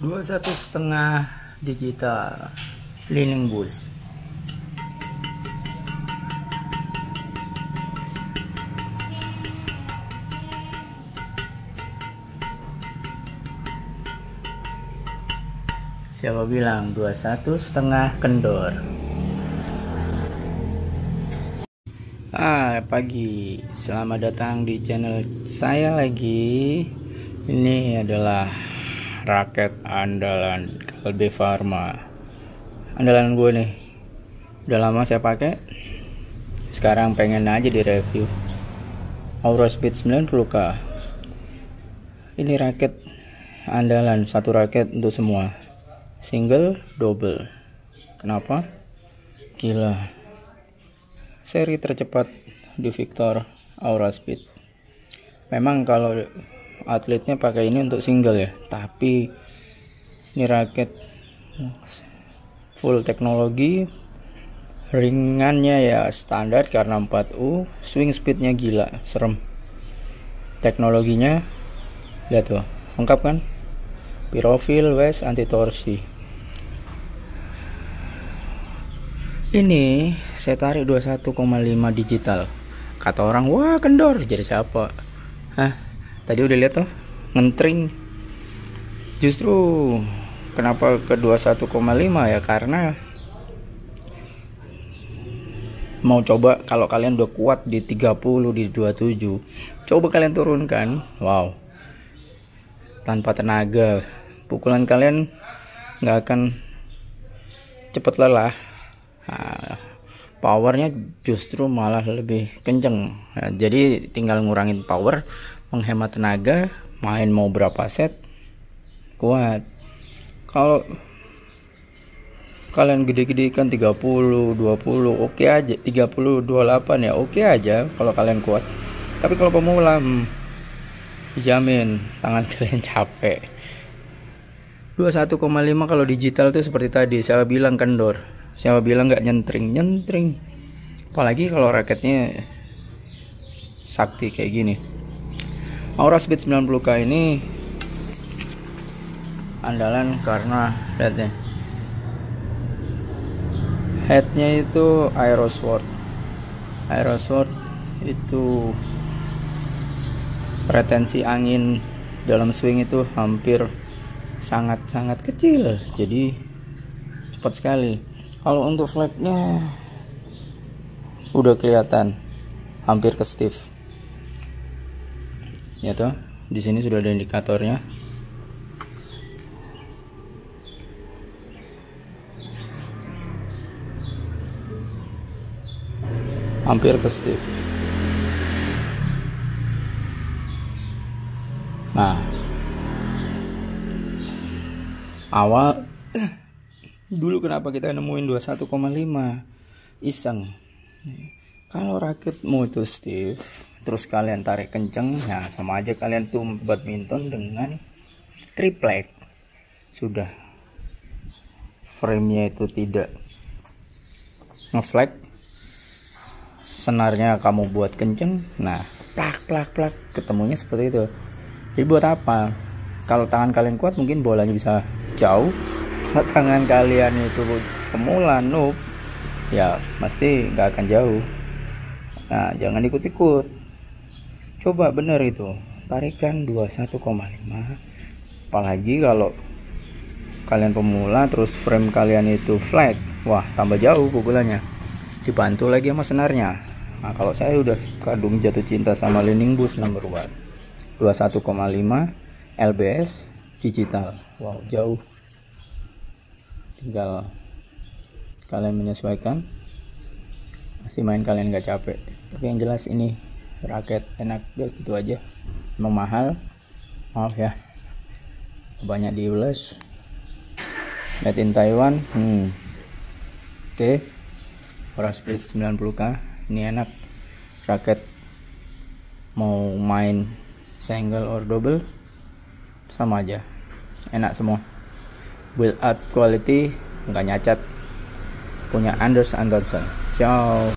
dua satu setengah digital leaning bus siapa bilang dua satu setengah kendor? Ah pagi. Selamat datang di channel saya lagi. Ini adalah raket andalan Kalbe Pharma. Andalan gue nih udah lama saya pakai. Sekarang pengen aja di review Aura Speed 90k ini raket andalan satu raket untuk semua. Single double. Kenapa? Gila. Seri tercepat di Victor Aura Speed. Memang kalau atletnya pakai ini untuk single ya. Tapi ini raket full teknologi ringannya ya standar karena 4U swing speednya gila serem. Teknologinya lihat tuh lengkap kan? Pirofil west anti torsi ini saya tarik 21,5 digital. Kata orang wah kendor. Jadi siapa? Hah tadi udah lihat tuh ngentring. Justru kenapa ke 21,5 ya? Karena mau coba kalau kalian udah kuat di 30 di 27 coba kalian turunkan. Wow. Tanpa tenaga. Pukulan kalian nggak akan cepat lelah. Nah, powernya justru malah lebih kenceng. Nah, jadi tinggal ngurangin power menghemat tenaga main mau berapa set kuat. Kalau kalian gede-gede kan 30 20 oke okay aja 30 28 ya oke okay aja kalau kalian kuat. Tapi kalau pemula hmm, jamin tangan kalian capek. 21,5 kalau digital tuh seperti tadi saya bilang kendor saya bilang nggak nyentring? Nyentring. Apalagi kalau raketnya sakti kayak gini. Aura Speed 90k ini andalan karena lihat deh headnya itu Aerosword. Aerosword itu retensi angin dalam swing itu hampir sangat-sangat kecil. Jadi cepat sekali kalau untuk flagnya udah kelihatan. Hampir ke stiff ya toh di sini sudah ada indikatornya. Hampir ke Steve. Nah. Awal dulu kenapa kita nemuin 21,5 iseng. Kalau raketmu itu Steve terus kalian tarik kenceng ya sama aja kalian tuh badminton dengan triplek. Sudah. Framenya itu tidak ngeflag. Senarnya kamu buat kenceng nah plak plak plak ketemunya seperti itu. Jadi buat apa? Kalau tangan kalian kuat mungkin bolanya bisa jauh tangan kalian itu pemula noob. Ya pasti nggak akan jauh. Nah jangan ikut-ikut. Coba bener itu. Tarikan 21,5 apalagi kalau kalian pemula terus frame kalian itu flat. Wah tambah jauh pukulannya. Dibantu lagi sama senarnya. Nah kalau saya udah kadung jatuh cinta sama leaning boost number one. 21,5 LBS digital. Wow jauh tinggal kalian menyesuaikan. Masih main kalian gak capek. Tapi yang jelas ini raket enak deh gitu aja. Emang mahal. Maaf ya. Banyak diulas made in Taiwan. Hmm. oke. Okay. Split 90k ini enak. Raket mau main single or double sama aja. Enak semua build out quality nggak nyacat. Punya Anders Anderson ciao